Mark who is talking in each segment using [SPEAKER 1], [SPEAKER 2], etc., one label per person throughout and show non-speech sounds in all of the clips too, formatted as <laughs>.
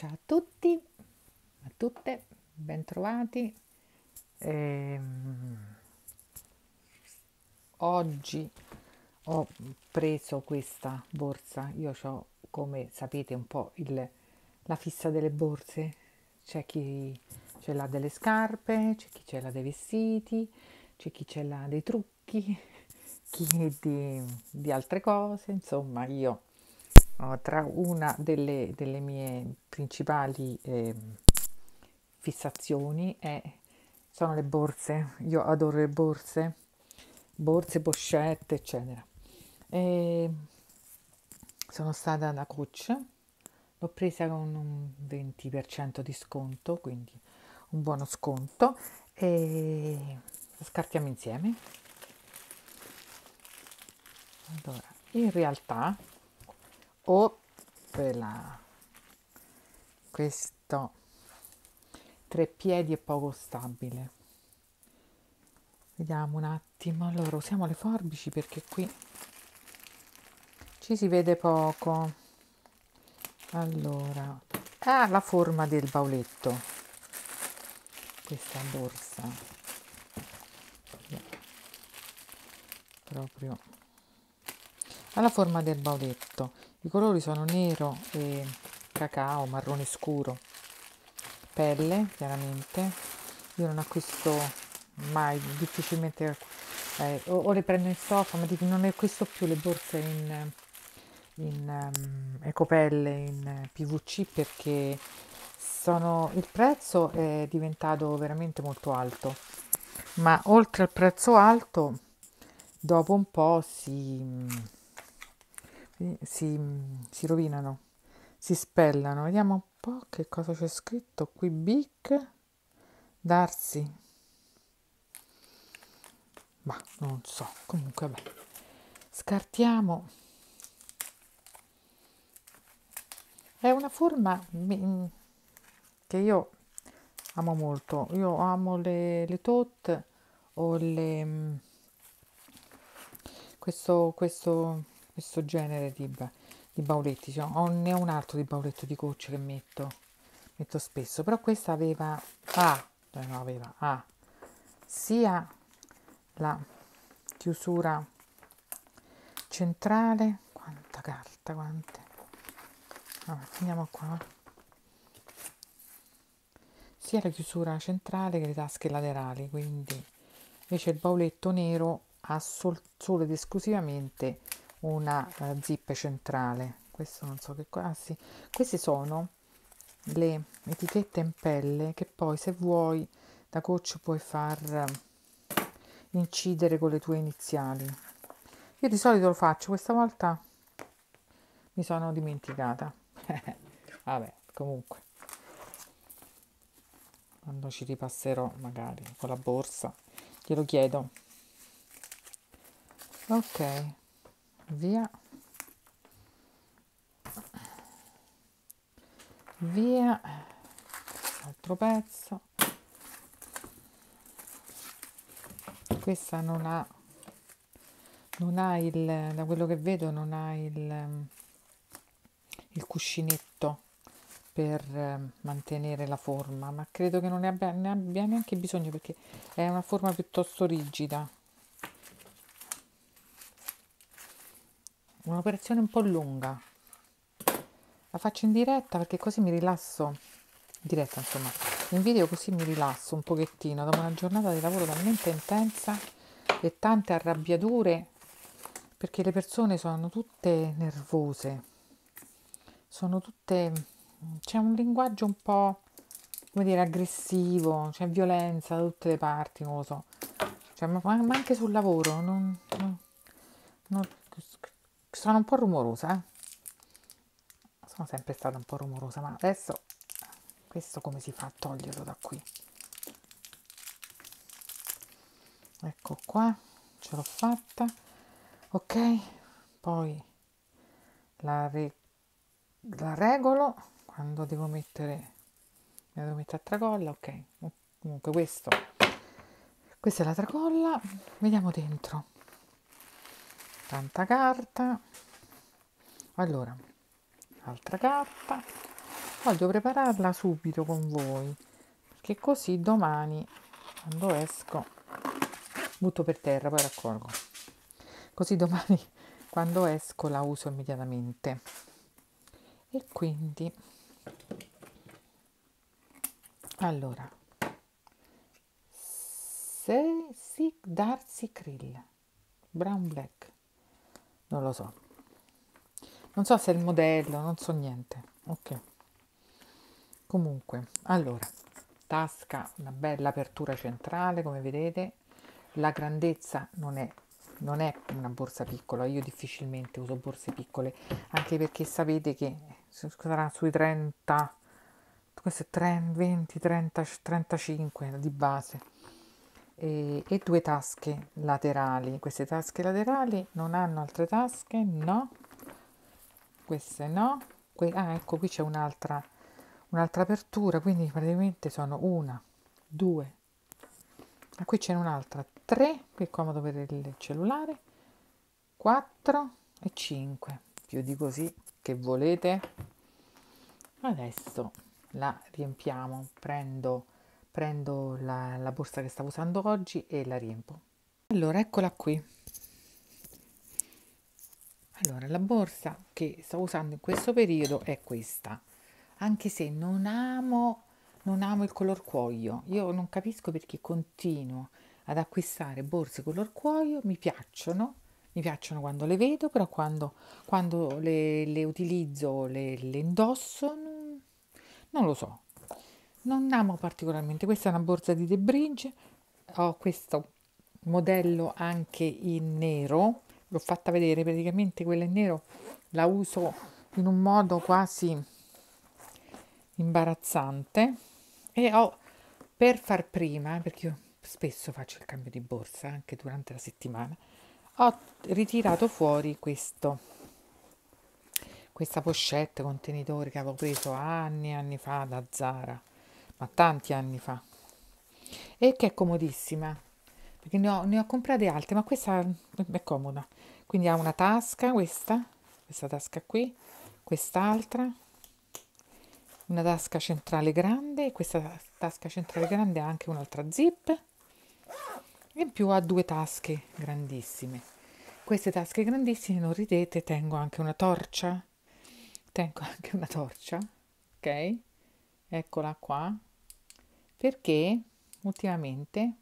[SPEAKER 1] Ciao a tutti, a tutte, bentrovati. Ehm, oggi ho preso questa borsa. Io ho, come sapete, un po' il, la fissa delle borse. C'è chi ce l'ha delle scarpe, c'è chi ce l'ha dei vestiti, c'è chi ce l'ha dei trucchi, <laughs> chi di, di altre cose. Insomma, io tra una delle, delle mie principali eh, fissazioni è, sono le borse. Io adoro le borse, borse, pochette, eccetera. E sono stata da Coach, l'ho presa con un 20% di sconto, quindi un buono sconto e scartiamo insieme. Allora, in realtà o per la, questo tre piedi è poco stabile. Vediamo un attimo. Allora usiamo le forbici perché qui ci si vede poco. Allora ha la forma del bauletto. Questa borsa. Proprio. Ha la forma del bauletto i colori sono nero e cacao, marrone scuro, pelle chiaramente. Io non acquisto mai, difficilmente, eh, o, o, le prendo in stoffa, ma non acquisto più le borse in, in um, ecopelle, in PVC perché sono, il prezzo è diventato veramente molto alto. Ma oltre al prezzo alto, dopo un po' si si, si rovinano, si spellano. Vediamo un po' che cosa c'è scritto qui. Bic, darsi. Ma non so, comunque vabbè. Scartiamo. È una forma che io amo molto. Io amo le, le tot o le questo, questo questo genere di, di bauletti ho, ne ho un altro di bauletto di Coach che metto metto spesso però questa aveva ah, no, aveva ah, sia la chiusura centrale quanta carta quante allora, finiamo qua sia la chiusura centrale che le tasche laterali quindi invece il bauletto nero ha sol- solo ed esclusivamente una uh, zip centrale. Questo non so che cosa ah, sì. queste sono le etichette in pelle che poi se vuoi da coach puoi far incidere con le tue iniziali. Io di solito lo faccio questa volta mi sono dimenticata. <laughs> Vabbè comunque. Quando ci ripasserò magari con la borsa glielo chiedo. Ok via. Via. Altro pezzo. Questa non ha non ha il da quello che vedo non ha il il cuscinetto per mantenere la forma ma credo che non ne abbia, ne abbia neanche bisogno perché è una forma piuttosto rigida un'operazione un po' lunga. La faccio in diretta perché così mi rilasso. Diretta insomma. In video così mi rilasso un pochettino. Dopo una giornata di lavoro talmente intensa e tante arrabbiature perché le persone sono tutte nervose. Sono tutte c'è un linguaggio un po' come dire aggressivo c'è violenza da tutte le parti non lo so. Cioè, ma, ma anche sul lavoro non, non, non sono un po' rumorosa, eh? sono sempre stata un po' rumorosa, ma adesso questo come si fa a toglierlo da qui? Ecco qua, ce l'ho fatta, ok, poi la, re- la regolo. Quando devo mettere, la devo mettere a tracolla, ok, comunque questo, questa è la tracolla, vediamo dentro tanta carta. Allora altra carta. Voglio prepararla subito con voi perché così domani quando esco butto per terra poi raccolgo. Così domani <laughs> quando esco la uso immediatamente. E quindi allora se si darsi krill brown black non lo so. Non so se è il modello non so niente. Ok. Comunque allora tasca una bella apertura centrale come vedete. La grandezza non è non è una borsa piccola. Io difficilmente uso borse piccole anche perché sapete che sarà sui 30 questo è 30, 20 30 35 di base e, e due tasche laterali. Queste tasche laterali non hanno altre tasche? No. Queste no. Que- ah ecco qui c'è un'altra un'altra apertura quindi praticamente sono una due. Ah, qui c'è un'altra tre qui è comodo per il cellulare 4 e 5 più di così che volete. Adesso la riempiamo. Prendo prendo la, la borsa che stavo usando oggi e la riempo allora eccola qui allora, la borsa che sto usando in questo periodo è questa, anche se non amo, non amo il color cuoio. Io non capisco perché continuo ad acquistare borse color cuoio, mi piacciono, mi piacciono quando le vedo, però quando, quando le, le, utilizzo, le, le indosso, non, non, lo so. Non amo particolarmente. Questa è una borsa di The Bridge, ho questo modello anche in nero. L'ho fatta vedere praticamente quella in nero la uso in un modo quasi imbarazzante. E ho per far prima perché io spesso faccio il cambio di borsa anche durante la settimana ho ritirato fuori questo questa pochette contenitore che avevo preso anni e anni fa da Zara ma tanti anni fa. E che è comodissima perché ne ho, ne ho comprate altre ma questa è comoda. Quindi ha una tasca questa questa tasca qui quest'altra una tasca centrale grande questa tasca centrale grande ha anche un'altra zip in più ha due tasche grandissime. Queste tasche grandissime non ridete tengo anche una torcia. Tengo anche una torcia ok? Eccola qua perché ultimamente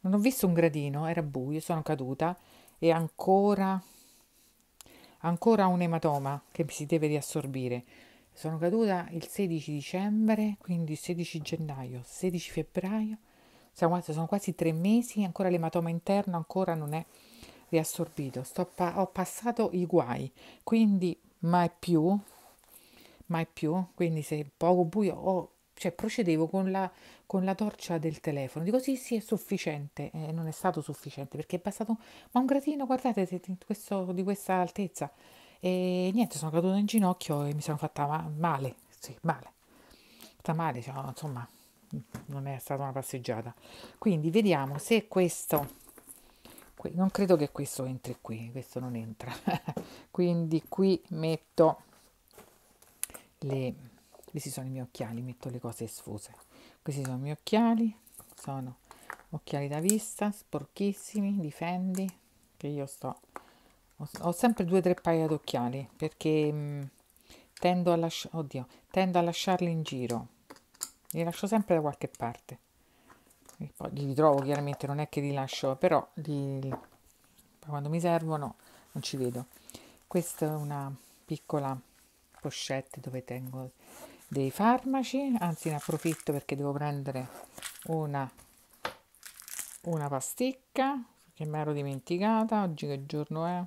[SPEAKER 1] non ho visto un gradino era buio sono caduta e ancora ancora un ematoma che si deve riassorbire. Sono caduta il 16 dicembre quindi il 16 gennaio 16 febbraio. Sono quasi tre mesi ancora l'ematoma interno ancora non è riassorbito. Pa- ho passato i guai quindi mai più mai più quindi se poco buio ho cioè procedevo con la, con la torcia del telefono. Dico sì, sì, è sufficiente. Eh, non è stato sufficiente perché è passato, ma un gradino, guardate, questo, di questa altezza. E niente, sono caduta in ginocchio e mi sono fatta ma- male, sì, male. Sta male, cioè, insomma, non è stata una passeggiata. Quindi vediamo se questo... Non credo che questo entri qui, questo non entra. <laughs> Quindi qui metto le questi sono i miei occhiali metto le cose sfuse. Questi sono i miei occhiali sono occhiali da vista sporchissimi difendi che io sto ho, sempre due o tre paia d'occhiali perché mh, mm, tendo a lasciare oddio tendo a lasciarli in giro. Li lascio sempre da qualche parte. E poi li trovo chiaramente non è che li lascio però li, quando mi servono non ci vedo. Questa è una piccola pochette dove tengo dei farmaci anzi ne approfitto perché devo prendere una una pasticca che mi ero dimenticata oggi che giorno è?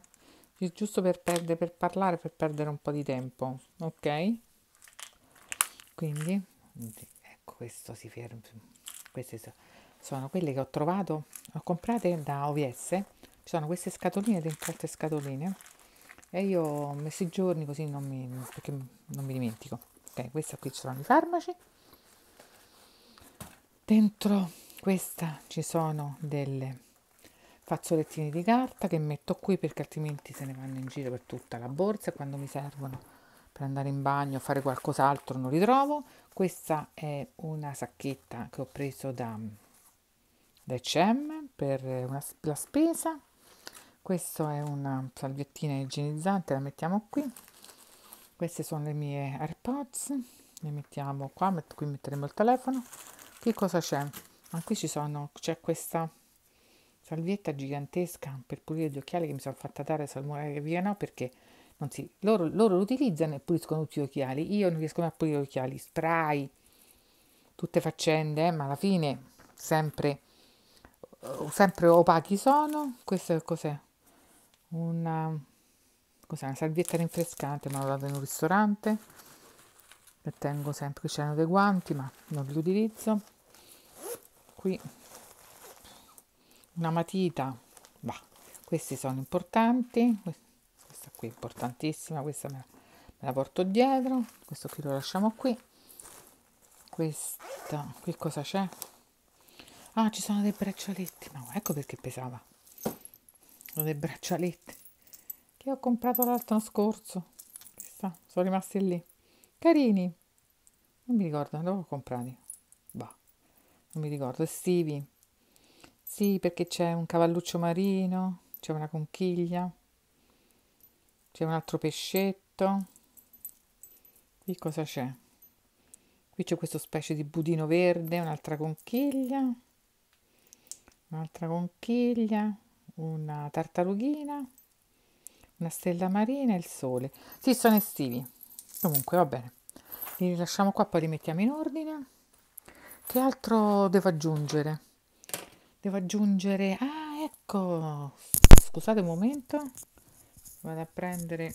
[SPEAKER 1] Giusto per perdere per parlare per perdere un po di tempo ok? Quindi ecco questo si ferma queste sono quelle che ho trovato ho comprate da OVS ci sono queste scatoline dentro altre scatoline e io ho messo i giorni così non mi, perché non mi dimentico ok questa qui ci sono i farmaci dentro questa ci sono delle fazzolettine di carta che metto qui perché altrimenti se ne vanno in giro per tutta la borsa e quando mi servono per andare in bagno, fare qualcos'altro, non li trovo. Questa è una sacchetta che ho preso da, da H&M per una, la spesa. Questa è una salviettina igienizzante, la mettiamo qui. Queste sono le mie AirPods, le mettiamo qua, qui metteremo il telefono. Qui cosa c'è? Ah, qui ci sono, c'è questa salvietta gigantesca per pulire gli occhiali che mi sono fatta dare salmone via no perché non si, loro, loro lo utilizzano e puliscono tutti gli occhiali io non riesco a pulire gli occhiali spray tutte faccende eh, ma alla fine sempre sempre opachi sono questo cos'è una, cos'è una salvietta rinfrescante ma l'ho data in un ristorante le tengo sempre c'erano dei guanti ma non li utilizzo. Qui una matita bah, questi sono importanti questa qui è importantissima questa me la, me la porto dietro questo qui lo lasciamo qui. Questa qui cosa c'è? Ah ci sono dei braccialetti ma ecco perché pesava. Sono dei braccialetti che ho comprato l'altro scorso. Chissà, sono rimasti lì. Carini. Non mi ricordo dove ho comprati bah non mi ricordo. Estivi. Sì, perché c'è un cavalluccio marino, c'è una conchiglia, c'è un altro pescetto. Qui cosa c'è? Qui c'è questo specie di budino verde, un'altra conchiglia, un'altra conchiglia, una tartarughina, una stella marina e il sole. Sì, sono estivi. Comunque, va bene. Li lasciamo qua, poi li mettiamo in ordine. Che altro devo aggiungere? devo aggiungere ah ecco scusate un momento vado a prendere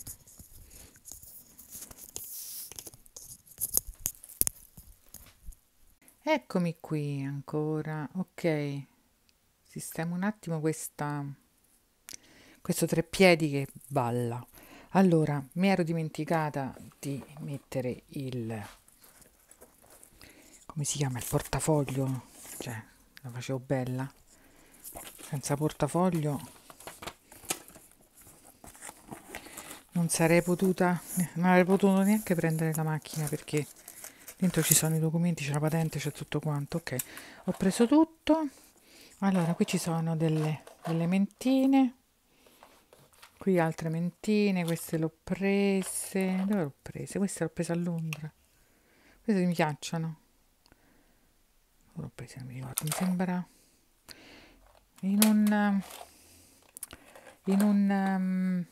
[SPEAKER 1] eccomi qui ancora ok sistemo un attimo questa questo treppiedi che balla. Allora mi ero dimenticata di mettere il come si chiama il portafoglio cioè la facevo bella. Senza portafoglio non sarei potuta non avrei potuto neanche prendere la macchina perché dentro ci sono i documenti c'è la patente c'è tutto quanto ok. Ho preso tutto. Allora qui ci sono delle, delle qui altre mentine queste l'ho prese. Dove l'ho prese? Queste l'ho prese a Londra. Queste mi piacciono. L'ho presa non mi ricordo mi sembra in un in un um,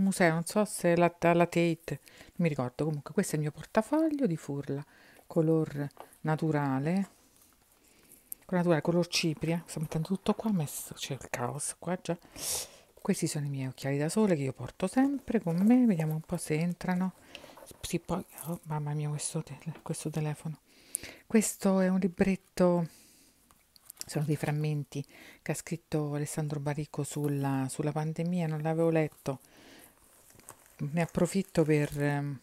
[SPEAKER 1] museo non so se la, la Tate non mi ricordo. Comunque questo è il mio portafoglio di furla color naturale. Naturale color cipria. Sto mettendo tutto qua messo c'è il caos qua già questi sono i miei occhiali da sole che io porto sempre con me. Vediamo un po' se entrano. Sì, poi oh, mamma mia questo, questo telefono. Questo è un libretto sono dei frammenti che ha scritto Alessandro Baricco sulla, sulla pandemia, non l'avevo letto, ne approfitto per,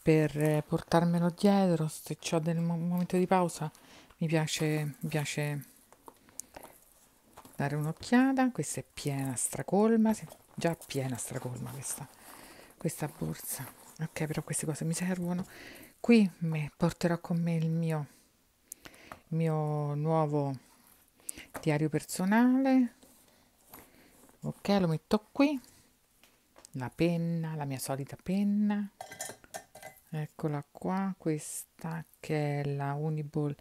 [SPEAKER 1] per portarmelo dietro, se ho del momento di pausa mi piace, mi piace dare un'occhiata, questa è piena stracolma, già piena stracolma questa, questa borsa, ok però queste cose mi servono, qui mi porterò con me il mio mio nuovo diario personale. Ok lo metto qui. La penna la mia solita penna. Eccola qua questa che è la Uniball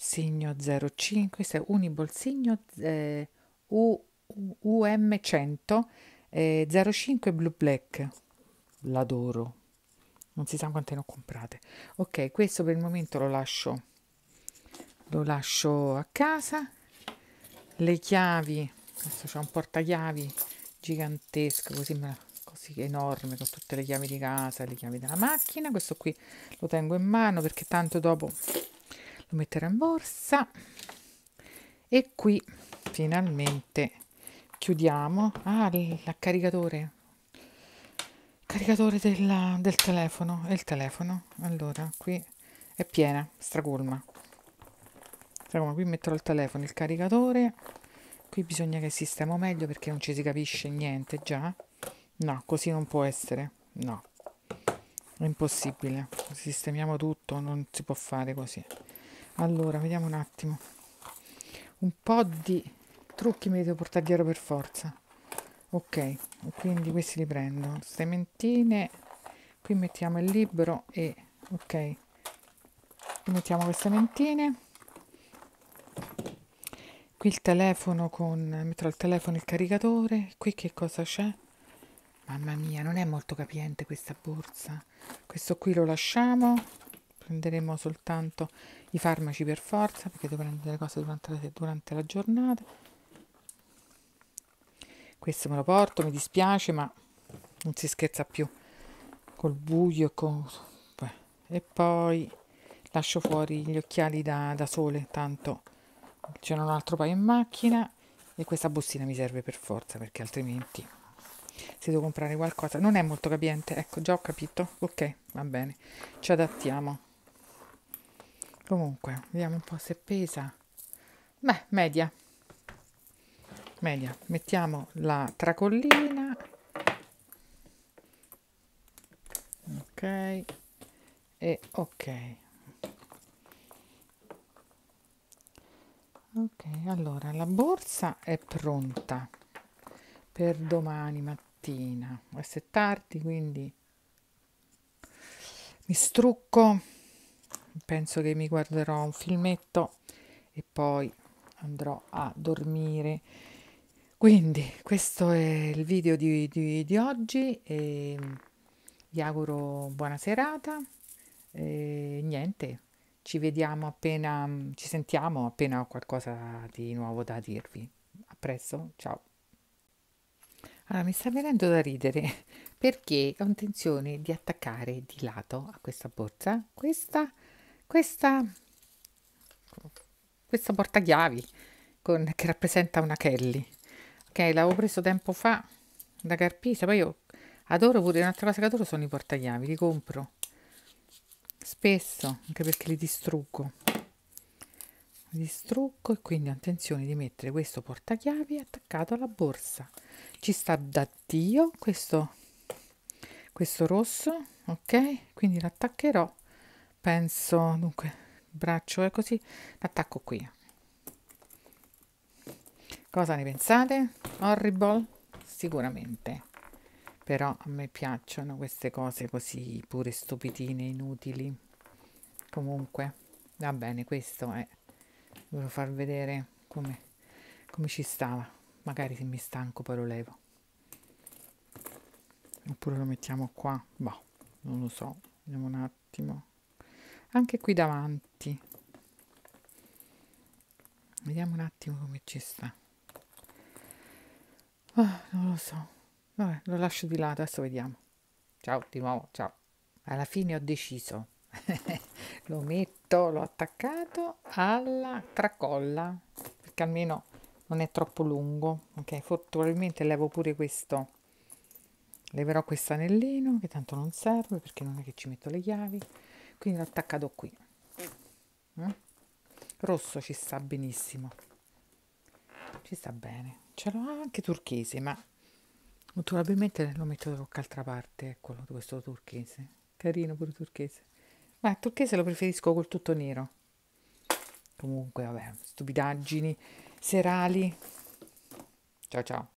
[SPEAKER 1] Signo 05 questa è Uniball Signo eh, U, UM100 eh, 05 Blue Black. L'adoro. Non si sa quante ne ho comprate. Ok questo per il momento lo lascio lo lascio a casa. Le chiavi adesso c'è un portachiavi gigantesco così, così enorme con tutte le chiavi di casa le chiavi della macchina. Questo qui lo tengo in mano perché tanto dopo lo metterò in borsa e qui finalmente chiudiamo ah il caricatore caricatore della, del telefono e il telefono allora qui è piena stracolma Insomma, qui metterò il telefono, il caricatore. Qui bisogna che sistemo meglio perché non ci si capisce niente già. No, così non può essere. No. è impossibile sistemiamo tutto non si può fare così allora vediamo un attimo. Un po' di trucchi me li devo portare dietro per forza. Ok quindi questi li prendo. Sementine qui mettiamo il libro e ok qui mettiamo queste mentine qui il telefono con metterò il telefono il caricatore. Qui che cosa c'è? Mamma mia non è molto capiente questa borsa. Questo qui lo lasciamo prenderemo soltanto i farmaci per forza perché devo prendere le cose durante la, durante la giornata. Questo me lo porto mi dispiace ma non si scherza più col buio con... e poi lascio fuori gli occhiali da, da sole tanto c'è un altro paio in macchina e questa bustina mi serve per forza perché altrimenti se devo comprare qualcosa non è molto capiente ecco già ho capito ok va bene ci adattiamo comunque vediamo un po' se pesa. Beh media. Media. Mettiamo la tracollina. Ok. E ok. Ok allora la borsa è pronta per domani mattina. Adesso è tardi quindi mi strucco penso che mi guarderò un filmetto e poi andrò a dormire. Quindi questo è il video di, di, di oggi e vi auguro buona serata. E niente ci vediamo appena ci sentiamo appena ho qualcosa di nuovo da dirvi. A presto ciao. Allora, mi sta venendo da ridere perché ho intenzione di attaccare di lato a questa borsa questa, questa, questa portachiavi con, che rappresenta una Kelly. Ok, l'avevo preso tempo fa da Carpisa, poi io adoro pure un'altra cosa che adoro sono i portachiavi, li compro spesso anche perché li distruggo. Distruggo e quindi ho intenzione di mettere questo portachiavi attaccato alla borsa. Ci sta da Dio questo questo rosso ok? Quindi l'attaccherò penso dunque il braccio è così l'attacco qui. Cosa ne pensate? Horrible? Sicuramente. Però a me piacciono queste cose così pure stupidine inutili. Comunque va bene questo è. Volevo far vedere come, come ci stava. Magari se mi stanco poi lo levo. Oppure lo mettiamo qua. Boh non lo so. Vediamo un attimo anche qui davanti. Vediamo un attimo come ci sta. Oh, non lo so. Vabbè lo lascio di lato adesso vediamo. Ciao di nuovo ciao. Alla fine ho deciso. <laughs> Lo metto l'ho attaccato alla tracolla perché almeno non è troppo lungo. Ok probabilmente levo pure questo. Leverò questo anellino che tanto non serve perché non è che ci metto le chiavi quindi l'ho attaccato qui. Mm? rosso ci sta benissimo. Ci sta bene. Ce l'ho anche turchese ma probabilmente lo metto da qualche altra parte eccolo questo turchese. Carino pure turchese. Ma il turchese lo preferisco col tutto nero. Comunque vabbè stupidaggini serali. Ciao ciao